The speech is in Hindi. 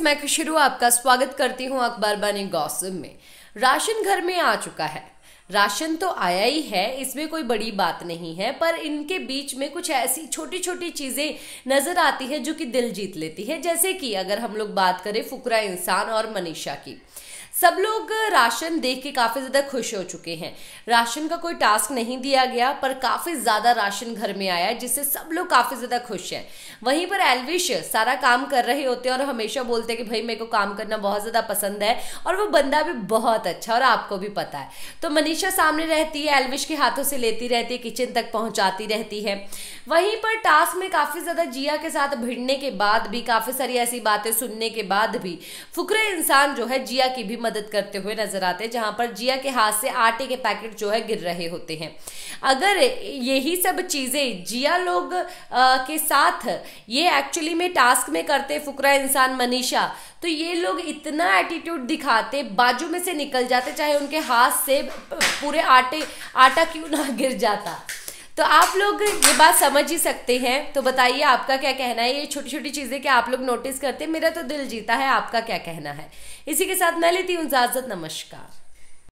मैं खुशरू आपका स्वागत करती हूँ अखबार बानी गौसम में। राशन घर में आ चुका है। राशन तो आया ही है, इसमें कोई बड़ी बात नहीं है, पर इनके बीच में कुछ ऐसी छोटी छोटी चीज़ें नज़र आती है जो कि दिल जीत लेती है। जैसे कि अगर हम लोग बात करें फुकरा इंसान और मनीषा की सब लोग राशन देख के काफ़ी ज़्यादा खुश हो चुके हैं। राशन का कोई टास्क नहीं दिया गया, पर काफ़ी ज़्यादा राशन घर में आया है, जिससे सब लोग काफ़ी ज़्यादा खुश हैं। वहीं पर एलविश सारा काम कर रहे होते हैं और हमेशा बोलते हैं कि भाई मेरे को काम करना बहुत ज़्यादा पसंद है और वो बंदा भी बहुत अच्छा और आपको भी पता है। तो मनीषा सामने रहती है, एलविश के हाथों से लेती रहती है, किचन तक पहुँचाती रहती है। वहीं पर टास्क में काफ़ी ज़्यादा जिया के साथ भिड़ने के बाद भी, काफ़ी सारी ऐसी बातें सुनने के बाद भी, फुकरे इंसान जो है जिया की भी मदद करते हुए नज़र आते हैं जहाँ पर जिया के हाथ से आटे के पैकेट जो है गिर रहे होते हैं। अगर यही सब चीज़ें जिया लोग आ, के साथ ये एक्चुअली में टास्क में करते फुकरा इंसान मनीषा तो ये लोग इतना एटीट्यूड दिखाते बाजू में से निकल जाते चाहे उनके हाथ से पूरे आटे आटा क्यों ना गिर जाता। तो आप लोग ये बात समझ ही सकते हैं। तो बताइए आपका क्या कहना है? ये छोटी छोटी चीज़ें क्या आप लोग नोटिस करते हैं? मेरा तो दिल जीता है आपका क्या कहना है। इसी के साथ मैं लेती हूँ इजाज़त, नमस्कार।